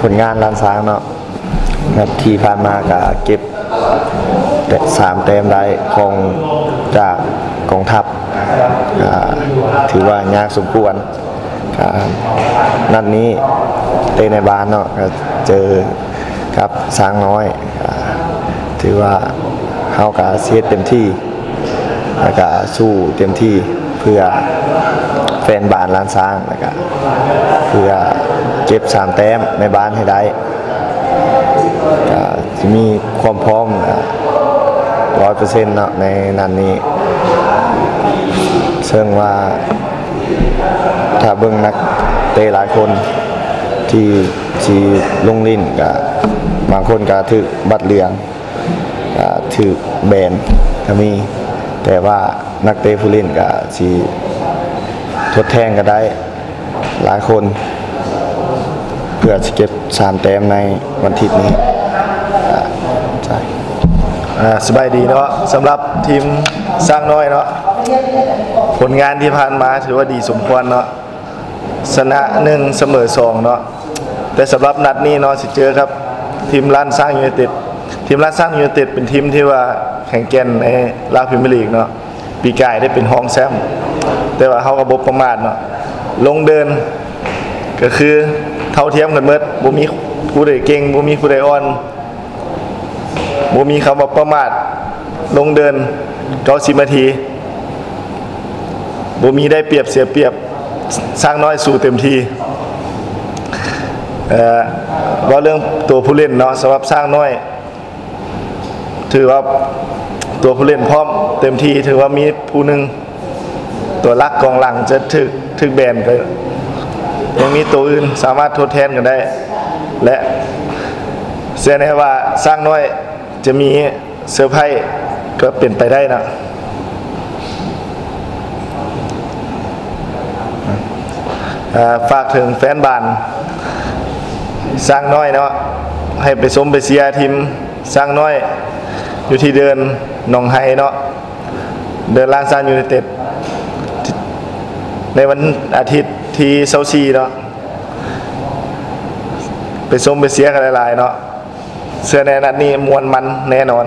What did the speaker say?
ผลงานล้านช้างเนาะครับที่ผ่านมาก็เก็บแต่สามแต้มได้ของจากกองทัพถือว่ายากสมควรนัดนนี้เตะในบ้านเนาะเจอกับช้างน้อยอถือว่าเขาก็เสียเต็มที่แล้วก็สู้เต็มที่เพื่อแฟนบ้านล้านช้างแล้วก็เพื่อ เก็บสามแต้มในบ้านให้ได้จะมีความพร้อมร้อยเปอร์เซ็นต์เนาะในนันนี้ซึ่งว่าถ้าเบิ่งนักเตะหลายคนที่ที่ลงลิ้นก็บบางคนก็ถึกบัตรเหลืองถึกแบนก็มี แต่ว่านักเตะผู้เล่นก็สีทดแทนก็ได้หลายคน เพื่อจะเก็บสามแต้มในวันอาทิตย์นี้ใช่สบายดีเนาะสำหรับทีมสร้างน้อยเนาะผลงานที่ผ่านมาถือว่าดีสมควรเนาะชนะหนึ่งเสมอสองเนาะแต่สำหรับนัดนี้เนาะสิเจอครับทีมล้านสร้างยูไนเต็ดทีมล้านสร้างยูไนเต็ดเป็นทีมที่ว่าแข่งแกร่งในลาวพรีเมียร์ลีกเนาะปีกายได้เป็นห้องแซม แต่ว่าเขาก็บบประมาทเนาะลงเดินก็คือ ท่าเทียมกันเมื่อบ่มีผู้ใดเก่งบ่มีผู้ใดอ่อนบ่มีคำว่าประมาทลงเดิน90นาทีบ่มีได้เปรียบเสียเปรียบสร้างน้อยสู่เต็มทีเอ่อว่าเรื่องตัวผู้เล่นเนาะสำหรับสร้างน้อย ถือว่าตัวผู้เล่นพร้อมเต็มทีถือว่ามีผู้หนึ่งตัวลักกองหลังจะถึกถึกแบนก็ ยังมีตัวอื่นสามารถทดแทนกันได้ และเสียแน่ว่าสร้างน้อยจะมีเซอร์ไพรส์ก็เป็นไปได้นะฝากถึงแฟนบานสร้างน้อยเนาะให้ไปสมไปเสียทีมสร้างน้อย อยู่ที่เดินหนองไฮเนาะเดินล่างสร้างยูไนเต็ดในวันอาทิตย์ ที่เซาซีเนาะไปส้มไปเสียกันหลายๆเนาะเสื้อในนัดนี้มวลมันแน่นอน